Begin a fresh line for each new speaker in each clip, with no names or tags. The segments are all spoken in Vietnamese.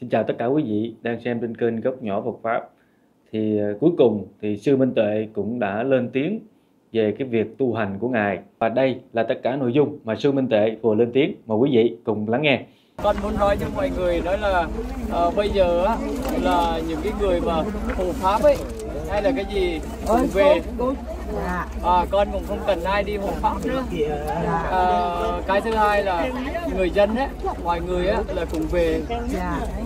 Xin chào tất cả quý vị đang xem trên kênh Góc Nhỏ Phật Pháp. Thì ờ, cuối cùng thì Sư Minh Tuệ cũng đã lên tiếng về cái việc tu hành của Ngài. Và đây là tất cả nội dung mà Sư Minh Tuệ vừa lên tiếng. Mời quý vị cùng lắng nghe.
Con muốn nói cho mọi người đó là uh, bây giờ á, là những cái người mà hộ pháp ấy hay là cái gì cũng về à, con cũng không cần ai đi hộ pháp nữa. À, cái thứ hai là người dân ấy mọi người ấy, là cùng về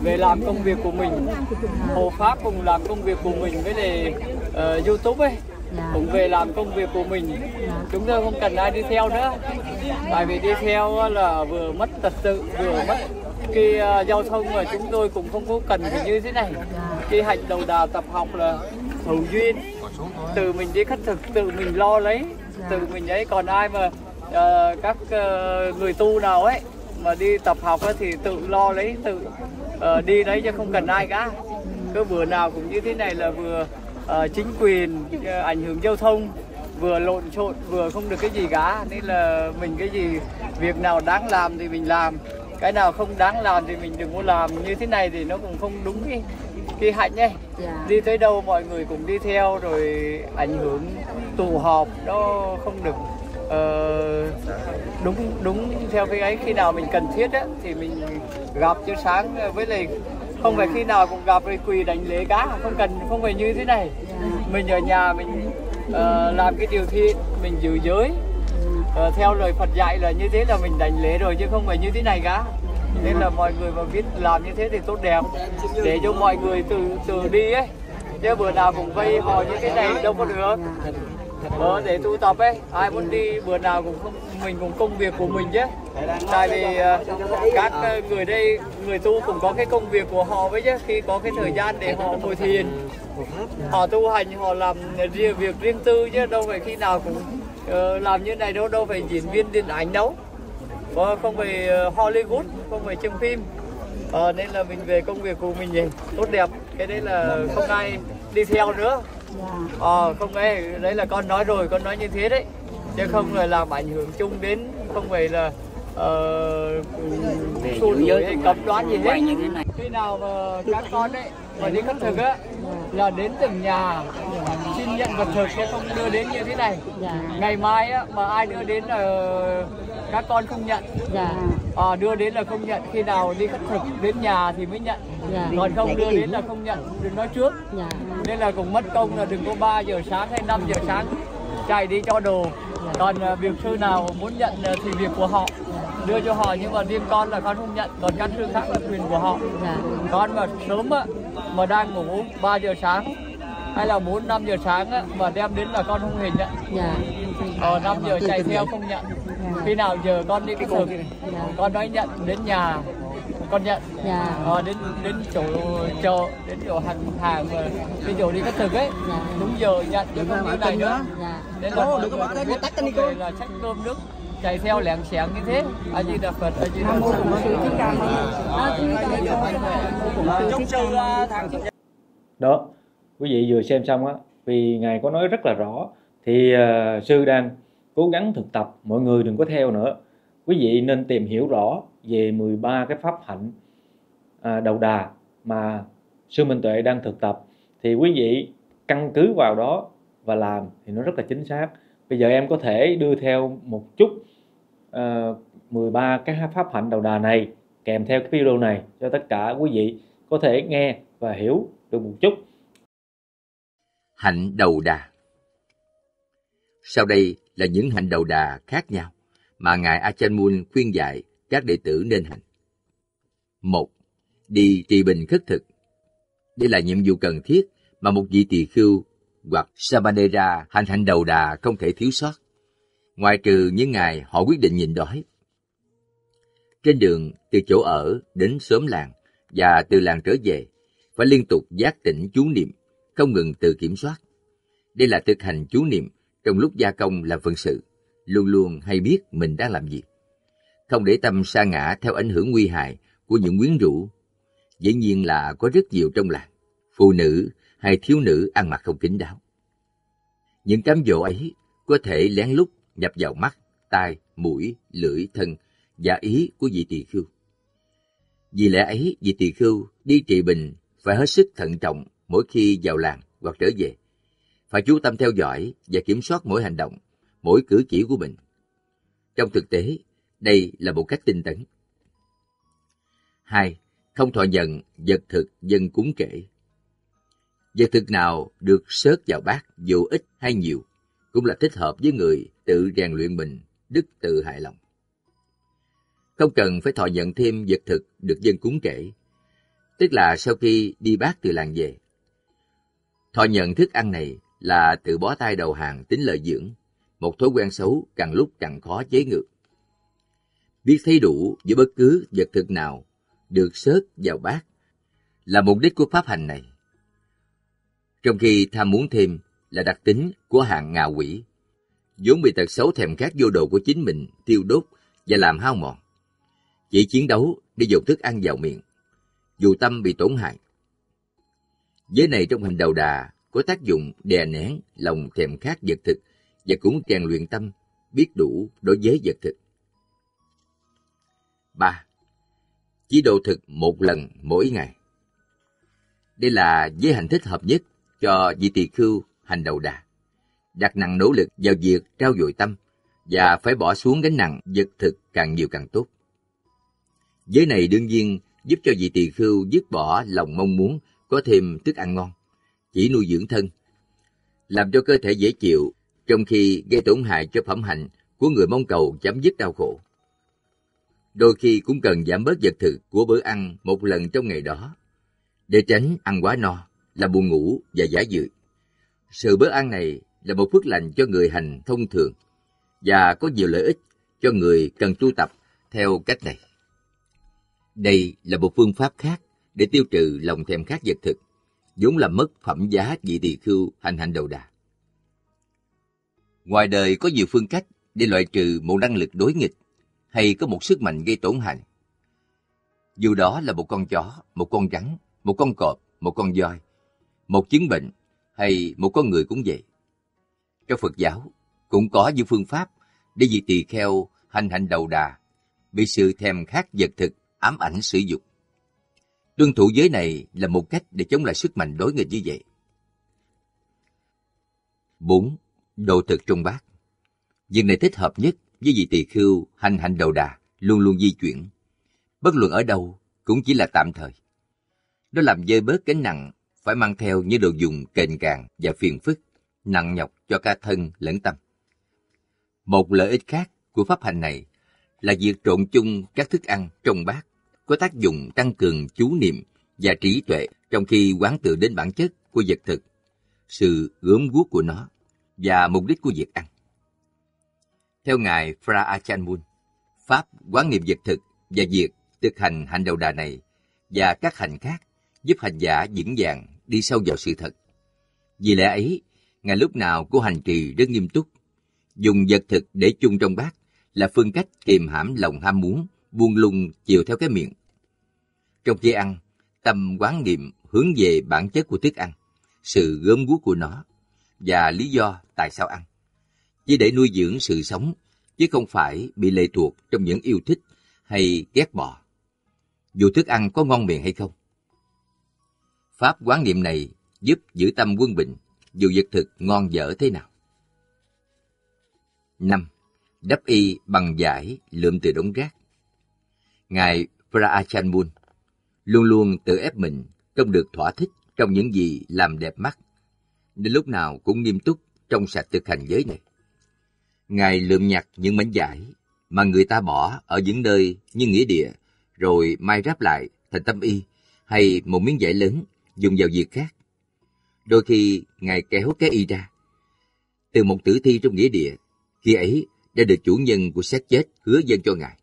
về làm công việc của mình. Hộ pháp cùng làm công việc của mình với lại uh, youtube ấy cũng về làm công việc của mình. Chúng tôi không cần ai đi theo nữa. Tại vì đi theo là vừa mất trật tự vừa mất cái uh, giao thông mà chúng tôi cũng không có cần phải như thế này. Cái hạnh đầu đà tập học là hữu duyên tự mình đi khất thực tự mình lo lấy. Tự mình ấy còn ai mà uh, các uh, người tu nào ấy mà đi tập học ấy, thì tự lo lấy tự uh, đi đấy chứ không cần ai cả. Cứ vừa nào cũng như thế này là vừa uh, chính quyền uh, ảnh hưởng giao thông vừa lộn xộn vừa không được cái gì cả. Nên là mình cái gì việc nào đáng làm thì mình làm cái nào không đáng làm thì mình đừng có làm. Như thế này thì nó cũng không đúng cái cái hạnh ấy.
Dạ.
đi tới đâu mọi người cùng đi theo rồi ảnh hưởng tụ họp nó không được ờ, đúng đúng theo cái ấy. Khi nào mình cần thiết á thì mình gặp cho sáng. Với lại không phải khi nào cũng gặp rồi quỳ đánh lễ cá không cần không phải như thế này. Mình ở nhà mình ờ, làm cái điều thiện mình giữ giới. Ờ, theo lời Phật dạy là như thế là mình đánh lễ rồi chứ không phải như thế này cả nên là mọi người mà biết làm như thế thì tốt đẹp. Để cho mọi người từ từ đi ấy. Chứ bữa nào cũng vây họ như thế này đâu có được. Ờ, để tu tập ấy. Ai muốn đi bữa nào cũng không mình cũng công việc của mình chứ. Tại vì uh, các uh, người đây người tu cũng có cái công việc của họ với chứ. Khi có cái thời gian để họ ngồi thiền họ tu hành họ làm riêng việc riêng tư chứ. Đâu phải khi nào cũng uh, làm như này đâu. Đâu phải diễn viên điện ảnh đâu. Ờ, không phải ờ, Hollywood không phải chương phim. Ờ, nên là mình về công việc của mình tốt đẹp. Cái đấy là không ai đi theo nữa. Ờ, không ấy đấy là con nói rồi con nói như thế đấy. Chứ không là làm ảnh hưởng chung đến không phải là uh, xu đuổi hay cấm đoán gì hết. khi nào mà các con ấy mà đi khất thực á là đến từng nhà xin nhận vật thực chứ không đưa đến như thế này. Ngày mai á mà ai đưa đến là các con không nhận.
Dạ.
Ờ, đưa đến là không nhận khi nào đi khất thực đến nhà thì mới nhận.
Dạ.
còn không đưa đến là không nhận đừng nói trước.
Dạ.
nên là cũng mất công là đừng có 3 giờ sáng hay 5 giờ sáng chạy đi cho đồ. Còn à, việc sư nào muốn nhận à, thì việc của họ. Đưa cho họ nhưng mà riêng con là con không nhận còn các sư khác là quyền của họ.
Dạ.
con mà sớm á mà đang ngủ 3 giờ sáng hay là 4 5 giờ sáng á mà đem đến là con không hề nhận.
Dạ.
ờ 5 giờ chạy theo không nhận khi nào giờ con đi cái thực con nói nhận đến nhà con nhận.
Dạ.
ờ, đến đến chỗ chợ đến chỗ hàng hàng mà cái chỗ đi cái thực ấy.
Dạ.
đúng giờ nhận chứ không như này nữa
Dạ.
nên là mọi người biết không về là sách cơm nước chạy theo lẻng xẻng như thế. A di đà phật a di đà phật.
Đó, quý vị vừa xem xong á, vì Ngài có nói rất là rõ, thì ờ, Sư đang cố gắng thực tập, mọi người đừng có theo nữa. Quý vị nên tìm hiểu rõ về 13 cái pháp hạnh à, đầu đà mà Sư Minh Tuệ đang thực tập. Thì quý vị căn cứ vào đó và làm thì nó rất là chính xác. Bây giờ em có thể đưa theo một chút à, ờ, 13 cái pháp hạnh đầu đà này kèm theo cái video này cho tất cả quý vị có thể nghe và hiểu được một chút.
hạnh đầu đà. Sau đây là những hành đầu đà khác nhau mà Ngài Ajahn Mun khuyên dạy các đệ tử nên hành. Một, Đi trì bình khất thực. Đây là nhiệm vụ cần thiết mà một vị tỳ khưu hoặc Samanera hành hạnh đầu đà không thể thiếu sót. Ngoài trừ những ngày họ quyết định nhịn đói. Trên đường từ chỗ ở đến xóm làng và từ làng trở về, phải liên tục giác tỉnh chú niệm, không ngừng tự kiểm soát. Đây là thực hành chú niệm trong lúc gia công làm phận sự, luôn luôn hay biết mình đang làm gì. Không để tâm sa ngã theo ảnh hưởng nguy hại của những quyến rũ. Dĩ nhiên là có rất nhiều trong làng, phụ nữ hay thiếu nữ ăn mặc không kín đáo. Những cám dỗ ấy có thể lén lút nhập vào mắt, tai, mũi, lưỡi, thân và ý của vị tỳ khưu. Vì lẽ ấy, vị tỳ khưu đi trị bình phải hết sức thận trọng mỗi khi vào làng hoặc trở về. Phải chú tâm theo dõi và kiểm soát mỗi hành động, mỗi cử chỉ của mình. Trong thực tế, đây là một cách tinh tấn. 2. Không thọ nhận vật thực dân cúng kể. Vật thực nào được sớt vào bát dù ít hay nhiều cũng là thích hợp với người tự rèn luyện mình đức tự hài lòng. Không cần phải thọ nhận thêm vật thực được dân cúng kể, tức là sau khi đi bát từ làng về. Thọ nhận thức ăn này là tự bó tay đầu hàng tính lợi dưỡng, một thói quen xấu càng lúc càng khó chế ngược. Biết thấy đủ với bất cứ vật thực nào được sớt vào bát là mục đích của pháp hành này. Trong khi tham muốn thêm là đặc tính của hạng ngạ quỷ, vốn bị tật xấu thèm khát vô độ của chính mình tiêu đốt và làm hao mòn. Chỉ chiến đấu để dồn thức ăn vào miệng, dù tâm bị tổn hại. Giới này trong hình đầu đà có tác dụng đè nén lòng thèm khát vật thực và cũng rèn luyện tâm biết đủ đối với vật thực. 3. Chỉ độ thực một lần mỗi ngày. Đây là giới hành thích hợp nhất cho vị tỳ khưu hành đầu đà. Đặt nặng nỗ lực vào việc trao dồi tâm và phải bỏ xuống gánh nặng vật thực càng nhiều càng tốt. Giới này đương nhiên giúp cho vị tỳ khưu dứt bỏ lòng mong muốn có thêm thức ăn ngon, chỉ nuôi dưỡng thân, làm cho cơ thể dễ chịu, trong khi gây tổn hại cho phẩm hạnh của người mong cầu chấm dứt đau khổ. Đôi khi cũng cần giảm bớt vật thực của bữa ăn một lần trong ngày đó, để tránh ăn quá no, là buồn ngủ và giả dự. Sự bữa ăn này là một phước lành cho người hành thông thường và có nhiều lợi ích cho người cần tu tập theo cách này. Đây là một phương pháp khác để tiêu trừ lòng thèm khát vật thực, vốn làm mất phẩm giá vị tỳ khưu hành hành đầu đà. Ngoài đời có nhiều phương cách để loại trừ một năng lực đối nghịch hay có một sức mạnh gây tổn hại. Dù đó là một con chó, một con rắn, một con cọp, một con voi, một chứng bệnh hay một con người cũng vậy. Trong Phật giáo cũng có những phương pháp để vị tỳ kheo hành hành đầu đà, bị sự thèm khát vật thực ám ảnh sử dụng. Tuân thủ giới này là một cách để chống lại sức mạnh đối nghịch như vậy. 4. Độ thực trong bát Việc này thích hợp nhất với vị tỳ khưu hành hành đầu đà, luôn luôn di chuyển. Bất luận ở đâu, cũng chỉ là tạm thời. Nó làm dơi bớt gánh nặng, phải mang theo như đồ dùng kềnh càng và phiền phức, nặng nhọc cho cả thân lẫn tâm. Một lợi ích khác của pháp hành này là việc trộn chung các thức ăn trong bát có tác dụng tăng cường chú niệm và trí tuệ trong khi quán tự đến bản chất của vật thực, sự gớm guốc của nó và mục đích của việc ăn. Theo Ngài Fra Achanmun, Pháp quán niệm vật thực và việc thực hành hành đầu đà này và các hành khác giúp hành giả vững vàng đi sâu vào sự thật. Vì lẽ ấy, Ngài lúc nào cũng hành trì rất nghiêm túc, dùng vật thực để chung trong bát là phương cách kiềm hãm lòng ham muốn, buông lung chiều theo cái miệng. Trong khi ăn, tâm quán niệm hướng về bản chất của thức ăn, sự gớm guốc của nó và lý do tại sao ăn. Chỉ để nuôi dưỡng sự sống, chứ không phải bị lệ thuộc trong những yêu thích hay ghét bỏ. Dù thức ăn có ngon miệng hay không. Pháp quán niệm này giúp giữ tâm quân bình, dù vật thực ngon dở thế nào. 5. Đắp y bằng giải lượm từ đống rác. Ngài Prachanmun luôn luôn tự ép mình trông được thỏa thích trong những gì làm đẹp mắt, nên lúc nào cũng nghiêm túc trong sạch thực hành giới này. Ngài lượm nhặt những mảnh vải mà người ta bỏ ở những nơi như nghĩa địa, rồi mai ráp lại thành tâm y hay một miếng vải lớn dùng vào việc khác. Đôi khi Ngài kéo cái y ra. Từ một tử thi trong nghĩa địa, khi ấy đã được chủ nhân của xác chết hứa dân cho Ngài.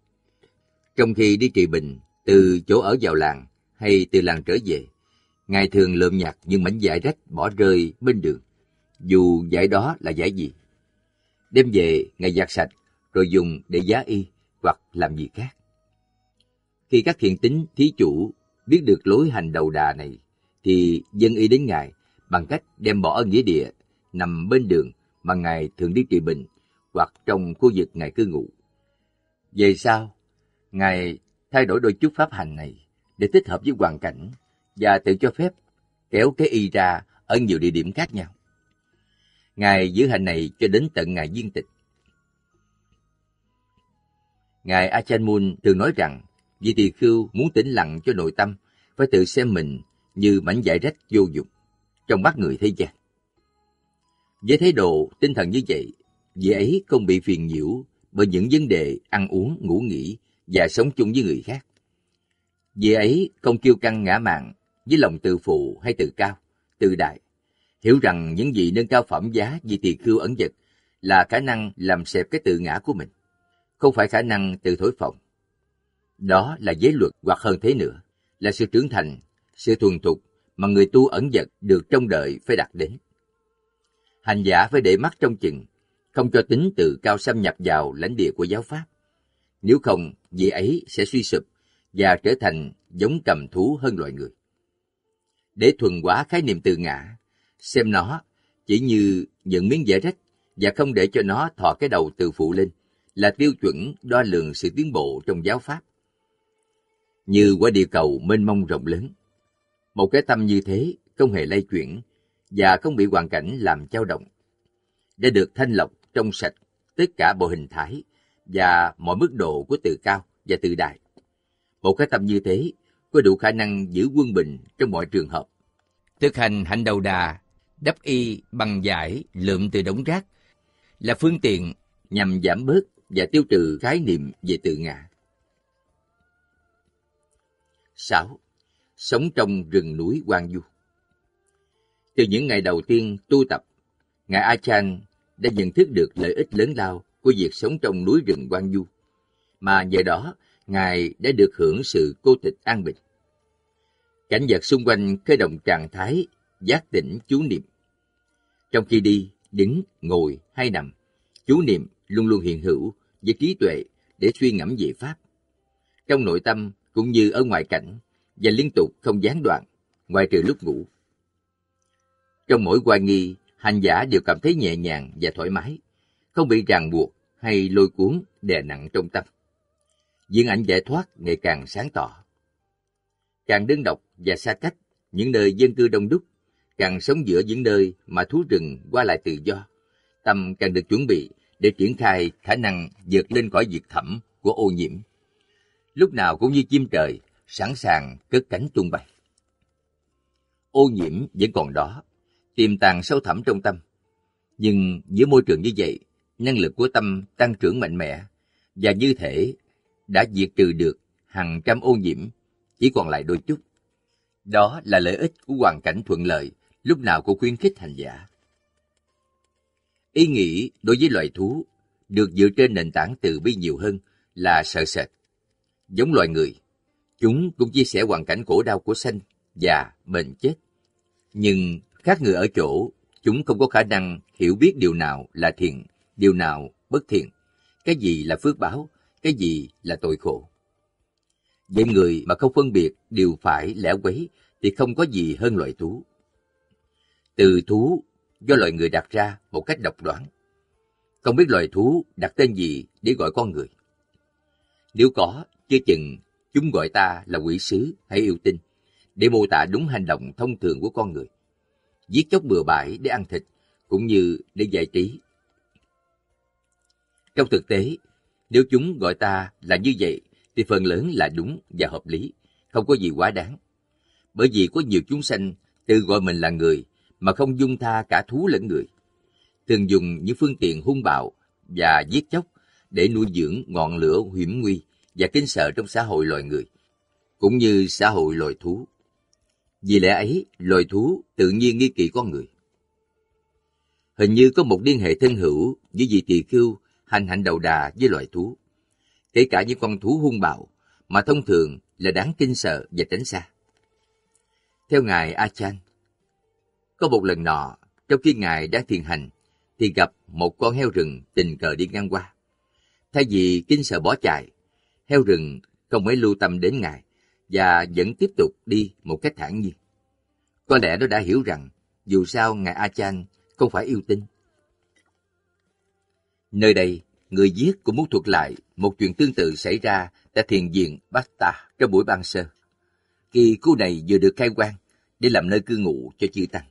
Trong khi đi trị bệnh, từ chỗ ở vào làng hay từ làng trở về, Ngài thường lượm nhặt những mảnh vải rách bỏ rơi bên đường, dù vải đó là vải gì. Đem về, Ngài giặt sạch, rồi dùng để giá y hoặc làm gì khác. Khi các thiện tính thí chủ biết được lối hành đầu đà này, thì dân y đến Ngài bằng cách đem bỏ ở nghĩa địa, nằm bên đường mà Ngài thường đi trị bệnh hoặc trong khu vực Ngài cư ngụ. Về sau, Ngài thay đổi đôi chút pháp hành này để thích hợp với hoàn cảnh và tự cho phép kéo cái y ra ở nhiều địa điểm khác nhau. Ngài giữ hành này cho đến tận ngày viên tịch. Ngài Achan Mun thường nói rằng, vị tỳ khưu muốn tĩnh lặng cho nội tâm, phải tự xem mình như mảnh giải rách vô dụng trong mắt người thế gian. Với thái độ tinh thần như vậy, vị ấy không bị phiền nhiễu bởi những vấn đề ăn uống, ngủ nghỉ và sống chung với người khác. Vì ấy không kiêu căng ngã mạn với lòng tự phụ hay tự cao, tự đại. Hiểu rằng những gì nâng cao phẩm giá vì tỳ khưu ẩn vật là khả năng làm xẹp cái tự ngã của mình, không phải khả năng tự thổi phồng. Đó là giới luật hoặc hơn thế nữa, là sự trưởng thành, sự thuần thục mà người tu ẩn vật được trông đợi phải đạt đến. Hành giả phải để mắt trong chừng, không cho tính tự cao xâm nhập vào lãnh địa của giáo pháp. Nếu không, vị ấy sẽ suy sụp và trở thành giống cầm thú hơn loài người. Để thuần hóa khái niệm từ ngã, xem nó chỉ như những miếng vải rách và không để cho nó thọ cái đầu từ phụ lên là tiêu chuẩn đo lường sự tiến bộ trong giáo pháp. Như quả địa cầu mênh mông rộng lớn, một cái tâm như thế không hề lay chuyển và không bị hoàn cảnh làm dao động. Để được thanh lọc trong sạch tất cả bộ hình thái và mọi mức độ của từ cao và từ đại. Một cái tâm như thế có đủ khả năng giữ quân bình trong mọi trường hợp. Thực hành hạnh đầu đà, đắp y bằng giải lượm từ đống rác là phương tiện nhằm giảm bớt và tiêu trừ khái niệm về tự ngã. 6. Sống trong rừng núi hoang du Từ những ngày đầu tiên tu tập, Ngài Achan đã nhận thức được lợi ích lớn lao của việc sống trong núi rừng quan du, mà nhờ đó Ngài đã được hưởng sự cô tịch an bình. Cảnh vật xung quanh khơi động trạng thái giác tỉnh chú niệm. Trong khi đi, đứng, ngồi hay nằm, chú niệm luôn luôn hiện hữu với trí tuệ để suy ngẫm về Pháp. Trong nội tâm cũng như ở ngoài cảnh và liên tục không gián đoạn, ngoài trừ lúc ngủ. Trong mỗi quan nghi, hành giả đều cảm thấy nhẹ nhàng và thoải mái, không bị ràng buộc hay lôi cuốn đè nặng trong tâm. Diễn ảnh giải thoát ngày càng sáng tỏ. Càng đơn độc và xa cách, những nơi dân cư đông đúc, càng sống giữa những nơi mà thú rừng qua lại tự do, tâm càng được chuẩn bị để triển khai khả năng vượt lên khỏi diệt thẩm của ô nhiễm. Lúc nào cũng như chim trời, sẵn sàng cất cánh tung bay. Ô nhiễm vẫn còn đó, tiềm tàng sâu thẳm trong tâm. Nhưng giữa môi trường như vậy, năng lực của tâm tăng trưởng mạnh mẽ và như thể đã diệt trừ được hàng trăm ô nhiễm, chỉ còn lại đôi chút. Đó là lợi ích của hoàn cảnh thuận lợi, lúc nào cũng khuyến khích hành giả. Ý nghĩ đối với loài thú được dựa trên nền tảng từ bi nhiều hơn là sợ sệt. Giống loài người, chúng cũng chia sẻ hoàn cảnh khổ đau của sanh, già, bệnh chết. Nhưng khác người ở chỗ, chúng không có khả năng hiểu biết điều nào là thiện, điều nào bất thiện, cái gì là phước báo, cái gì là tội khổ. Vậy người mà không phân biệt điều phải lẽ quấy thì không có gì hơn loài thú. Từ thú do loài người đặt ra một cách độc đoán. Không biết loài thú đặt tên gì để gọi con người. Nếu có, chưa chừng chúng gọi ta là quỷ sứ hay yêu tinh, để mô tả đúng hành động thông thường của con người. Giết chóc bừa bãi để ăn thịt, cũng như để giải trí. Trong thực tế, nếu chúng gọi ta là như vậy, thì phần lớn là đúng và hợp lý, không có gì quá đáng. Bởi vì có nhiều chúng sanh tự gọi mình là người mà không dung tha cả thú lẫn người. Thường dùng những phương tiện hung bạo và giết chóc để nuôi dưỡng ngọn lửa hiểm nguy và kinh sợ trong xã hội loài người, cũng như xã hội loài thú. Vì lẽ ấy, loài thú tự nhiên nghi kỵ con người. Hình như có một liên hệ thân hữu với vị tỳ khưu hành hạnh đầu đà với loài thú. Kể cả những con thú hung bạo, mà thông thường là đáng kinh sợ và tránh xa. Theo Ngài Achan, có một lần nọ, trong khi Ngài đang thiền hành, thì gặp một con heo rừng tình cờ đi ngang qua. Thay vì kinh sợ bỏ chạy, heo rừng không mấy lưu tâm đến Ngài và vẫn tiếp tục đi một cách thản nhiên. Có lẽ nó đã hiểu rằng dù sao Ngài A Chan không phải yêu tinh. Nơi đây, người viết cũng muốn thuật lại một chuyện tương tự xảy ra tại thiền viện Basta trong buổi ban sơ. khi khu này vừa được khai quang để làm nơi cư ngụ cho chư tăng.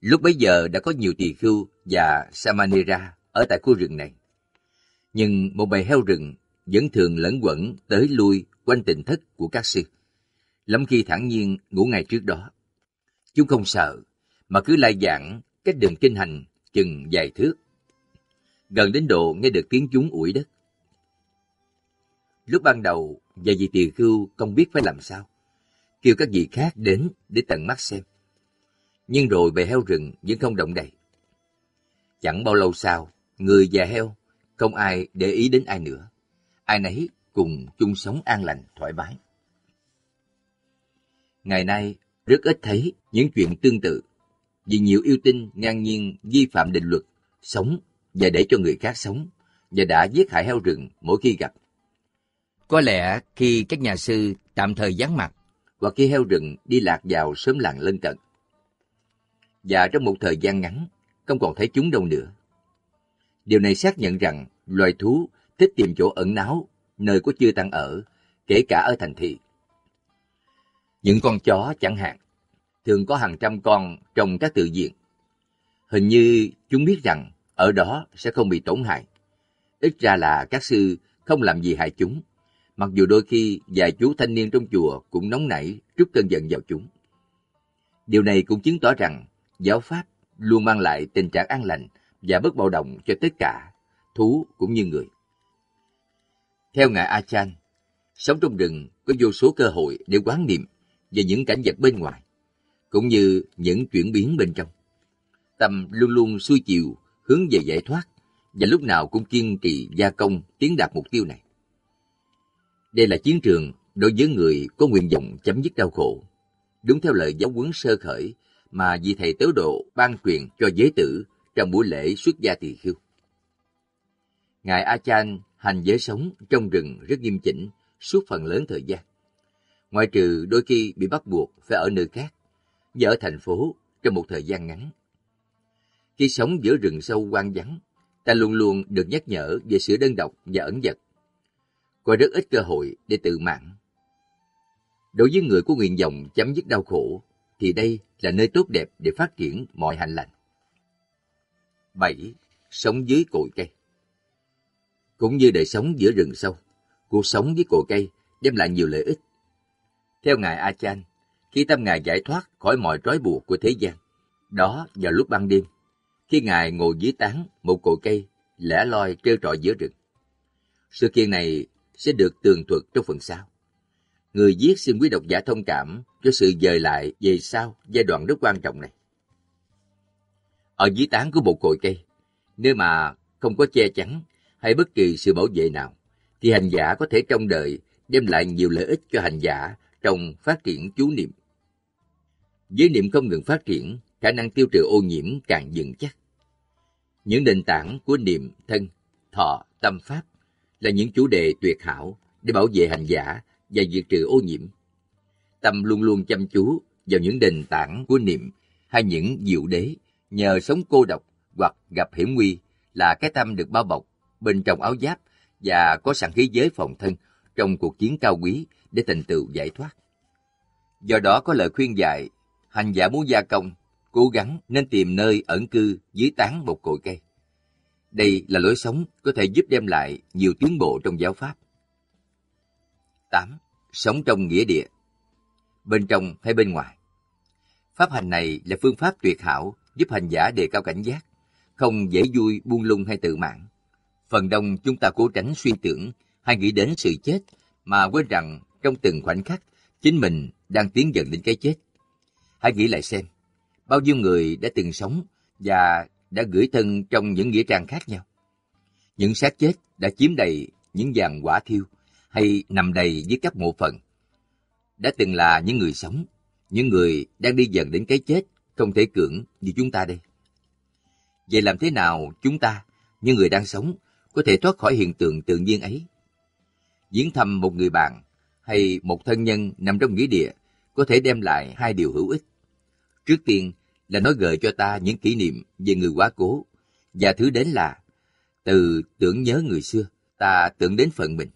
Lúc bấy giờ đã có nhiều tỳ khưu và Samanera ở tại khu rừng này. Nhưng một bầy heo rừng vẫn thường lẫn quẩn tới lui quanh tình thất của các sư. Lắm khi thản nhiên ngủ ngày trước đó. Chúng không sợ, mà cứ lai giảng cách đường kinh hành chừng vài thước. Gần đến độ nghe được tiếng chúng ủi đất. Lúc ban đầu, và vị tỳ khưu không biết phải làm sao. Kêu các vị khác đến để tận mắt xem. Nhưng rồi bầy heo rừng vẫn không động đậy. Chẳng bao lâu sau, người và heo, không ai để ý đến ai nữa. Ai nấy cùng chung sống an lành, thoải mái. Ngày nay, rất ít thấy những chuyện tương tự. Vì nhiều yêu tinh ngang nhiên vi phạm định luật, sống và để cho người khác sống, và đã giết hại heo rừng mỗi khi gặp. Có lẽ khi các nhà sư tạm thời vắng mặt, hoặc khi heo rừng đi lạc vào sớm làng lân cận. Và trong một thời gian ngắn, không còn thấy chúng đâu nữa. Điều này xác nhận rằng loài thú thích tìm chỗ ẩn náu, nơi có chưa tăng ở, kể cả ở thành thị. Những con chó chẳng hạn, thường có hàng trăm con trong các tự viện. Hình như chúng biết rằng ở đó sẽ không bị tổn hại. Ít ra là các sư không làm gì hại chúng mặc dù đôi khi vài chú thanh niên trong chùa cũng nóng nảy trút cơn giận vào chúng. Điều này cũng chứng tỏ rằng giáo pháp luôn mang lại tình trạng an lành và bất bạo động cho tất cả, thú cũng như người. Theo Ngài A Chan, sống trong rừng có vô số cơ hội để quán niệm về những cảnh vật bên ngoài, cũng như những chuyển biến bên trong. Tâm luôn luôn xuôi chiều, hướng về giải thoát, và lúc nào cũng kiên trì gia công tiến đạt mục tiêu này. Đây là chiến trường đối với người có nguyện vọng chấm dứt đau khổ. Đúng theo lời giáo huấn sơ khởi mà vị thầy tếu độ ban truyền cho giới tử trong buổi lễ xuất gia tỳ khưu. Ngài A Chan hành giới sống trong rừng rất nghiêm chỉnh suốt phần lớn thời gian. Ngoại trừ đôi khi bị bắt buộc phải ở nơi khác, và ở thành phố trong một thời gian ngắn. Khi sống giữa rừng sâu hoang vắng, ta luôn luôn được nhắc nhở về sự đơn độc và ẩn dật có rất ít cơ hội để tự mạng. Đối với người có nguyện vọng chấm dứt đau khổ, thì đây là nơi tốt đẹp để phát triển mọi hành lành. 7. Sống dưới cội cây Cũng như đời sống giữa rừng sâu, cuộc sống với cội cây đem lại nhiều lợi ích. Theo Ngài A Chan, khi tâm Ngài giải thoát khỏi mọi trói buộc của thế gian, đó vào lúc ban đêm, khi Ngài ngồi dưới tán một cội cây lẻ loi trêu trọi giữa rừng. Sự kiện này sẽ được tường thuật trong phần sau. Người viết xin quý độc giả thông cảm cho sự dời lại về sau giai đoạn rất quan trọng này. Ở dưới tán của một cội cây, nếu mà không có che chắn hay bất kỳ sự bảo vệ nào, thì hành giả có thể trong đời đem lại nhiều lợi ích cho hành giả trong phát triển chú niệm. Với niệm không ngừng phát triển, khả năng tiêu trừ ô nhiễm càng vững chắc. Những nền tảng của niệm thân, thọ, tâm pháp là những chủ đề tuyệt hảo để bảo vệ hành giả và diệt trừ ô nhiễm. Tâm luôn luôn chăm chú vào những nền tảng của niệm hay những diệu đế nhờ sống cô độc hoặc gặp hiểm nguy là cái tâm được bao bọc bên trong áo giáp và có sẵn khí giới phòng thân trong cuộc chiến cao quý để thành tựu giải thoát. Do đó có lời khuyên dạy, hành giả muốn gia công, cố gắng nên tìm nơi ẩn cư dưới tán một cội cây. Đây là lối sống có thể giúp đem lại nhiều tiến bộ trong giáo pháp. 8. Sống trong nghĩa địa Bên trong hay bên ngoài Pháp hành này là phương pháp tuyệt hảo giúp hành giả đề cao cảnh giác, không dễ vui buông lung hay tự mãn. Phần đông chúng ta cố tránh suy tưởng hay nghĩ đến sự chết mà quên rằng trong từng khoảnh khắc chính mình đang tiến dần đến cái chết. Hãy nghĩ lại xem, bao nhiêu người đã từng sống và đã gửi thân trong những nghĩa trang khác nhau. Những xác chết đã chiếm đầy những dàn quả thiêu hay nằm đầy dưới các mộ phần Đã từng là những người sống, những người đang đi dần đến cái chết không thể cưỡng như chúng ta đây. Vậy làm thế nào chúng ta, những người đang sống, có thể thoát khỏi hiện tượng tự nhiên ấy? Viếng thăm một người bạn hay một thân nhân nằm trong nghĩa địa có thể đem lại hai điều hữu ích. Trước tiên là nói gợi cho ta những kỷ niệm về người quá cố. Và thứ đến là, từ tưởng nhớ người xưa, ta tưởng đến phận mình.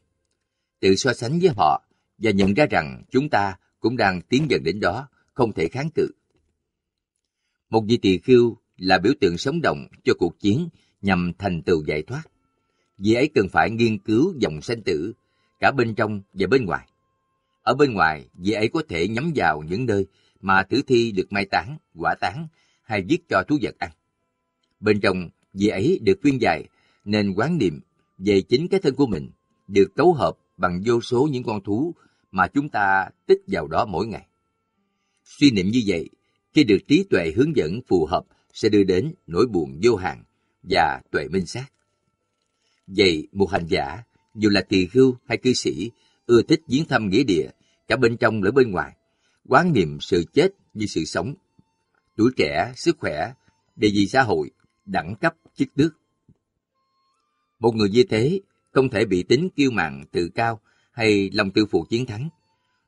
Tự so sánh với họ và nhận ra rằng chúng ta cũng đang tiến dần đến đó, không thể kháng cự. Một vị tỳ khưu là biểu tượng sống động cho cuộc chiến nhằm thành tựu giải thoát. Vì ấy cần phải nghiên cứu dòng sanh tử, cả bên trong và bên ngoài. Ở bên ngoài, vị ấy có thể nhắm vào những nơi mà tử thi được mai táng, quả táng hay giết cho thú vật ăn. Bên trong, vị ấy được khuyên dài nên quán niệm về chính cái thân của mình được cấu hợp bằng vô số những con thú mà chúng ta tích vào đó mỗi ngày. Suy niệm như vậy, khi được trí tuệ hướng dẫn phù hợp sẽ đưa đến nỗi buồn vô hạn và tuệ minh sát. Vậy, một hành giả, dù là tỳ khưu hay cư sĩ, ưa thích viếng thăm nghĩa địa, cả bên trong lẫn bên ngoài, quán niệm sự chết như sự sống, tuổi trẻ, sức khỏe, địa vị xã hội, đẳng cấp, chức tước. Một người như thế không thể bị tính kiêu mạn tự cao hay lòng tự phụ chiến thắng,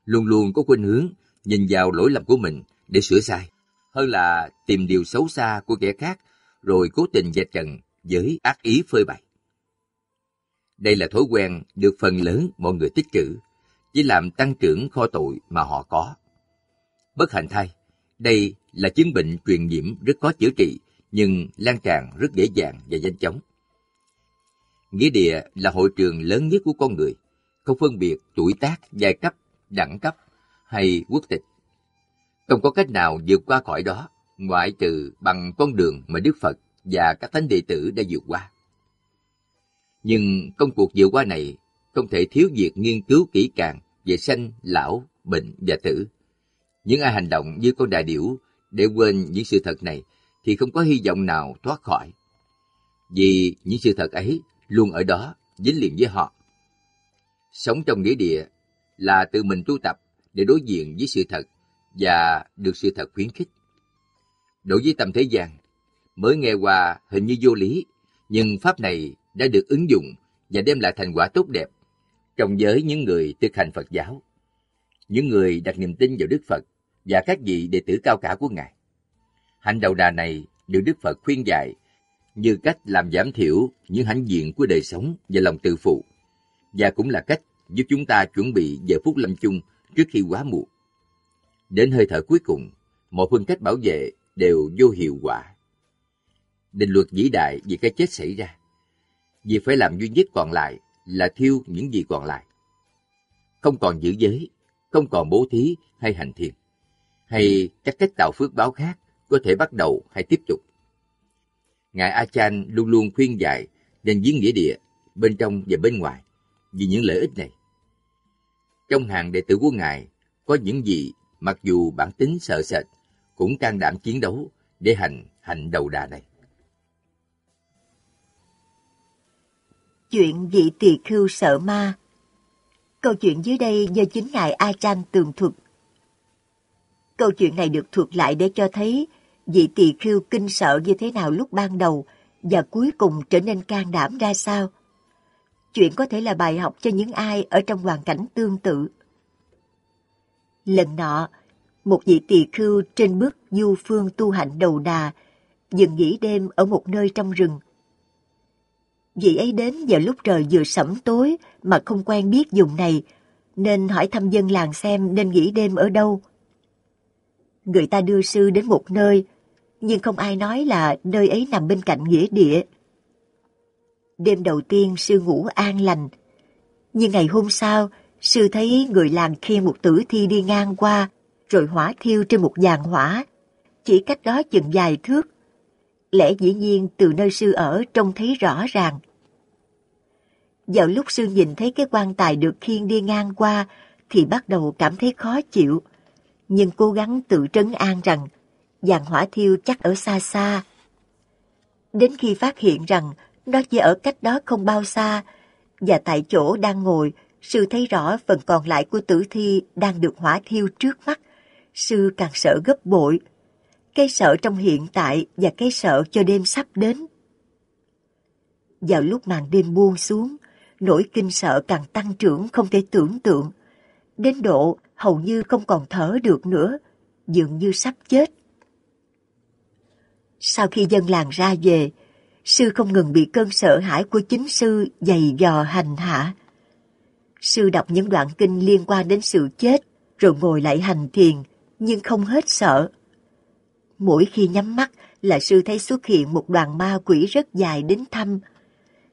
luôn luôn có khuynh hướng nhìn vào lỗi lầm của mình để sửa sai, hơn là tìm điều xấu xa của kẻ khác rồi cố tình dệt trần với ác ý phơi bày. Đây là thói quen được phần lớn mọi người tích trữ, chỉ làm tăng trưởng kho tội mà họ có. Bất hạnh thay, đây là chứng bệnh truyền nhiễm rất khó chữa trị, nhưng lan tràn rất dễ dàng và nhanh chóng. Nghĩa địa là hội trường lớn nhất của con người, không phân biệt tuổi tác, giai cấp, đẳng cấp hay quốc tịch. Không có cách nào vượt qua khỏi đó, ngoại trừ bằng con đường mà Đức Phật và các thánh đệ tử đã vượt qua. Nhưng công cuộc vượt qua này không thể thiếu việc nghiên cứu kỹ càng về sanh, lão, bệnh và tử. Những ai hành động như con đại điểu để quên những sự thật này thì không có hy vọng nào thoát khỏi. Vì những sự thật ấy luôn ở đó, dính liền với họ. Sống trong nghĩa địa là tự mình tu tập để đối diện với sự thật và được sự thật khuyến khích. Đối với tâm thế gian, mới nghe qua hình như vô lý, nhưng pháp này đã được ứng dụng và đem lại thành quả tốt đẹp trong giới những người thực hành Phật giáo, những người đặt niềm tin vào Đức Phật và các vị đệ tử cao cả của Ngài. Hành đầu đà này được Đức Phật khuyên dạy như cách làm giảm thiểu những hãnh diện của đời sống và lòng tự phụ, và cũng là cách giúp chúng ta chuẩn bị giờ phút lâm chung trước khi quá muộn. Đến hơi thở cuối cùng, mọi phương cách bảo vệ đều vô hiệu quả. Định luật vĩ đại vì cái chết xảy ra. Việc phải làm duy nhất còn lại là thiêu những gì còn lại. Không còn giữ giới, không còn bố thí hay hành thiền, hay các cách tạo phước báo khác có thể bắt đầu hay tiếp tục. Ngài A Chan luôn luôn khuyên dạy nên giếng nghĩa địa bên trong và bên ngoài vì những lợi ích này. Trong hàng đệ tử của Ngài có những gì mặc dù bản tính sợ sệt cũng can đảm chiến đấu để hành hành đầu đà này.
Chuyện vị tỳ khưu sợ ma Câu chuyện dưới đây do chính Ngài A Chan tường thuật. Câu chuyện này được thuật lại để cho thấy vị tỳ khưu kinh sợ như thế nào lúc ban đầu và cuối cùng trở nên can đảm ra sao. Chuyện có thể là bài học cho những ai ở trong hoàn cảnh tương tự. Lần nọ, một vị tỳ khưu trên bước du phương tu hạnh đầu đà, dừng nghỉ đêm ở một nơi trong rừng. Vị ấy đến vào lúc trời vừa sẫm tối mà không quen biết vùng này, nên hỏi thăm dân làng xem nên nghỉ đêm ở đâu. Người ta đưa sư đến một nơi, nhưng không ai nói là nơi ấy nằm bên cạnh nghĩa địa. Đêm đầu tiên sư ngủ an lành, nhưng ngày hôm sau, sư thấy người làng khiêng một tử thi đi ngang qua, rồi hỏa thiêu trên một giàn hỏa, chỉ cách đó chừng vài thước. Lẽ dĩ nhiên từ nơi sư ở trông thấy rõ ràng. Vào lúc sư nhìn thấy cái quan tài được khiêng đi ngang qua thì bắt đầu cảm thấy khó chịu, nhưng cố gắng tự trấn an rằng dàn hỏa thiêu chắc ở xa xa. Đến khi phát hiện rằng nó chỉ ở cách đó không bao xa, và tại chỗ đang ngồi, sư thấy rõ phần còn lại của tử thi đang được hỏa thiêu trước mắt, sư càng sợ gấp bội. Cái sợ trong hiện tại và cái sợ cho đêm sắp đến. Vào lúc màn đêm buông xuống, nỗi kinh sợ càng tăng trưởng không thể tưởng tượng. Đến độ hầu như không còn thở được nữa, dường như sắp chết. Sau khi dân làng ra về, sư không ngừng bị cơn sợ hãi của chính sư dày dò hành hạ. Sư đọc những đoạn kinh liên quan đến sự chết, rồi ngồi lại hành thiền, nhưng không hết sợ. Mỗi khi nhắm mắt là sư thấy xuất hiện một đoàn ma quỷ rất dài đến thăm.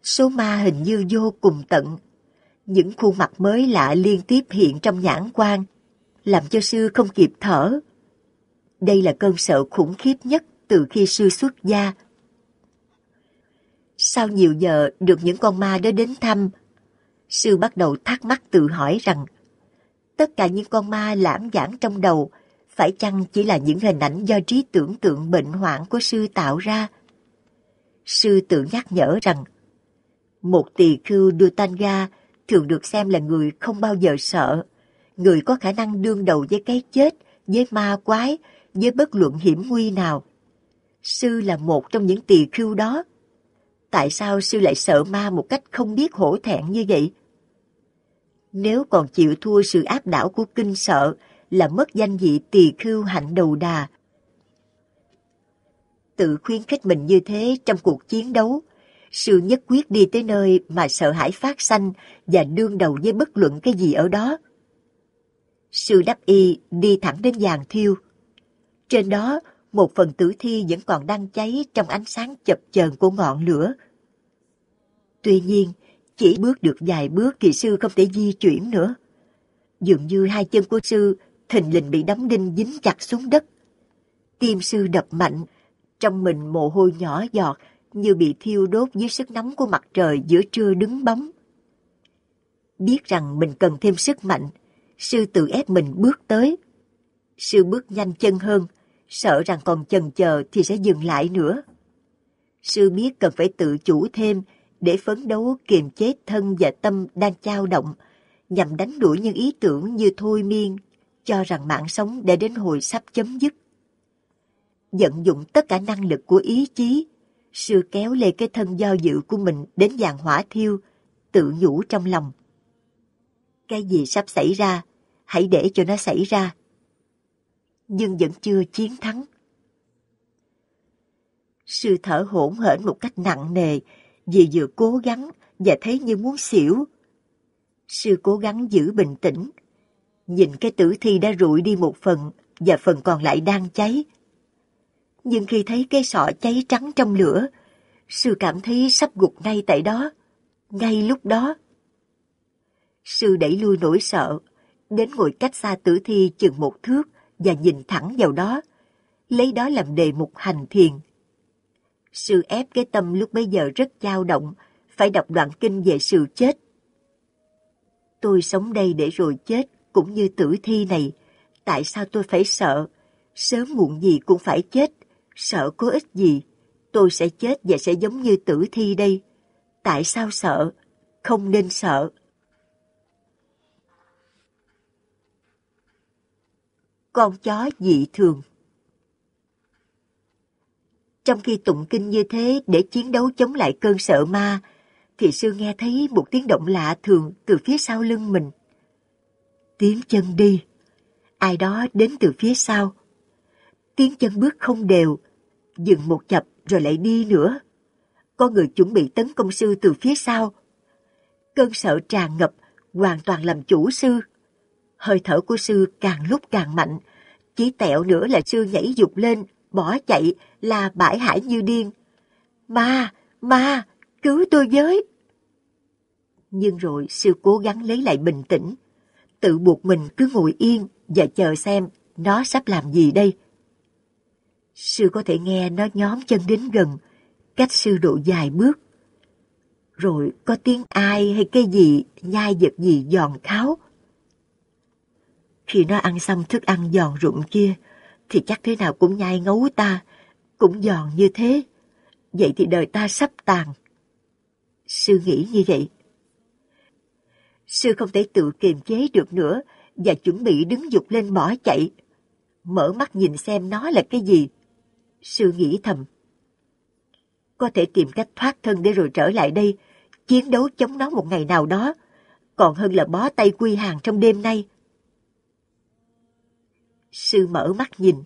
Số ma hình như vô cùng tận. Những khuôn mặt mới lạ liên tiếp hiện trong nhãn quan, làm cho sư không kịp thở. Đây là cơn sợ khủng khiếp nhất từ khi sư xuất gia. Sau nhiều giờ được những con ma đó đến thăm, sư bắt đầu thắc mắc tự hỏi rằng tất cả những con ma lãng giảng trong đầu phải chăng chỉ là những hình ảnh do trí tưởng tượng bệnh hoạn của sư tạo ra? Sư tự nhắc nhở rằng một tỳ khưu Dutanga thường được xem là người không bao giờ sợ, người có khả năng đương đầu với cái chết, với ma quái, với bất luận hiểm nguy nào. Sư là một trong những tỳ khưu đó. Tại sao sư lại sợ ma một cách không biết hổ thẹn như vậy? Nếu còn chịu thua sự áp đảo của kinh sợ là mất danh vị tỳ khưu hạnh đầu đà. Tự khuyến khích mình như thế trong cuộc chiến đấu, sư nhất quyết đi tới nơi mà sợ hãi phát sanh và đương đầu với bất luận cái gì ở đó. Sư đắp y đi thẳng đến giàn thiêu. Trên đó, một phần tử thi vẫn còn đang cháy trong ánh sáng chập chờn của ngọn lửa. Tuy nhiên, chỉ bước được vài bước thì sư không thể di chuyển nữa. Dường như hai chân của sư thình lình bị đóng đinh dính chặt xuống đất. Tim sư đập mạnh, trong mình mồ hôi nhỏ giọt như bị thiêu đốt dưới sức nóng của mặt trời giữa trưa đứng bóng. Biết rằng mình cần thêm sức mạnh, sư tự ép mình bước tới. Sư bước nhanh chân hơn, sợ rằng còn chần chờ thì sẽ dừng lại nữa. Sư biết cần phải tự chủ thêm để phấn đấu kiềm chế thân và tâm đang trao động, nhằm đánh đuổi những ý tưởng như thôi miên, cho rằng mạng sống để đến hồi sắp chấm dứt. Vận dụng tất cả năng lực của ý chí, sư kéo lê cái thân do dự của mình đến dàn hỏa thiêu, tự nhủ trong lòng. Cái gì sắp xảy ra, hãy để cho nó xảy ra. Nhưng vẫn chưa chiến thắng. Sư thở hỗn hển một cách nặng nề vì vừa cố gắng và thấy như muốn xỉu. Sư cố gắng giữ bình tĩnh, nhìn cái tử thi đã rụi đi một phần và phần còn lại đang cháy. Nhưng khi thấy cái sọ cháy trắng trong lửa, sư cảm thấy sắp gục ngay tại đó, ngay lúc đó. Sư đẩy lui nỗi sợ, đến ngồi cách xa tử thi chừng một thước và nhìn thẳng vào đó, lấy đó làm đề mục hành thiền. Sư ép cái tâm lúc bấy giờ rất dao động, phải đọc đoạn kinh về sự chết. Tôi sống đây để rồi chết, cũng như tử thi này. Tại sao tôi phải sợ? Sớm muộn gì cũng phải chết. Sợ có ích gì? Tôi sẽ chết và sẽ giống như tử thi đây. Tại sao sợ? Không nên sợ. Con chó dị thường trong khi tụng kinh như thế để chiến đấu chống lại cơn sợ ma, thì sư nghe thấy một tiếng động lạ thường từ phía sau lưng mình. Tiếng chân đi. Ai đó đến từ phía sau. Tiếng chân bước không đều, dừng một chập rồi lại đi nữa. Có người chuẩn bị tấn công sư từ phía sau. Cơn sợ tràn ngập, hoàn toàn làm chủ sư. Hơi thở của sư càng lúc càng mạnh, chỉ tẹo nữa là sư nhảy dục lên, bỏ chạy là bãi hải như điên. Ma, ma, cứu tôi với. Nhưng rồi sư cố gắng lấy lại bình tĩnh, tự buộc mình cứ ngồi yên và chờ xem nó sắp làm gì đây. Sư có thể nghe nó nhóm chân đến gần, cách sư độ dài bước. Rồi có tiếng ai hay cái gì, nhai vật gì giòn kháo. Khi nó ăn xong thức ăn giòn rụng kia, thì chắc thế nào cũng nhai ngấu ta, cũng giòn như thế. Vậy thì đời ta sắp tàn. Sư nghĩ như vậy. Sư không thể tự kiềm chế được nữa và chuẩn bị đứng dục lên bỏ chạy. Mở mắt nhìn xem nó là cái gì. Sư nghĩ thầm. Có thể tìm cách thoát thân để rồi trở lại đây, chiến đấu chống nó một ngày nào đó, còn hơn là bó tay quy hàng trong đêm nay. Sư mở mắt nhìn.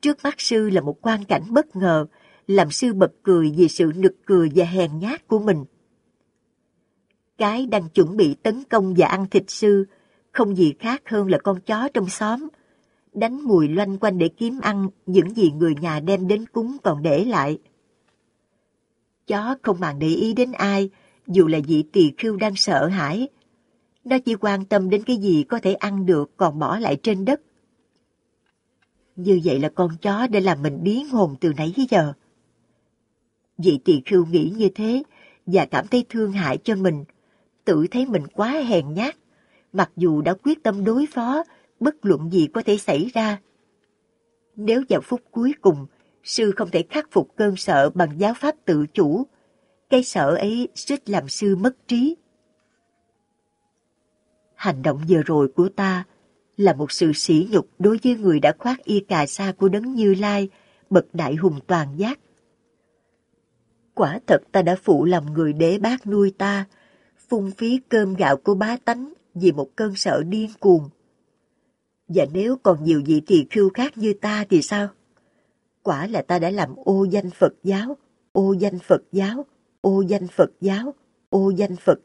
Trước mắt sư là một quan cảnh bất ngờ, làm sư bật cười vì sự nực cười và hèn nhát của mình. Cái đang chuẩn bị tấn công và ăn thịt sư không gì khác hơn là con chó trong xóm. Đánh mùi loanh quanh để kiếm ăn những gì người nhà đem đến cúng còn để lại. Chó không màng để ý đến ai, dù là vị tỳ khưu đang sợ hãi. Nó chỉ quan tâm đến cái gì có thể ăn được còn bỏ lại trên đất. Như vậy là con chó đã làm mình biến hồn từ nãy tới giờ. Vị tỳ khưu nghĩ như thế và cảm thấy thương hại cho mình, tự thấy mình quá hèn nhát, mặc dù đã quyết tâm đối phó, bất luận gì có thể xảy ra. Nếu vào phút cuối cùng, sư không thể khắc phục cơn sợ bằng giáo pháp tự chủ, cái sợ ấy suýt làm sư mất trí. Hành động vừa rồi của ta là một sự sỉ nhục đối với người đã khoác y cà sa của đấng Như Lai, bậc đại hùng toàn giác. Quả thật ta đã phụ lòng người đế bác nuôi ta, phung phí cơm gạo của bá tánh vì một cơn sợ điên cuồng. Và nếu còn nhiều vị tỳ khưu khác như ta thì sao? Quả là ta đã làm ô danh Phật giáo, ô danh Phật giáo, ô danh Phật giáo, ô danh Phật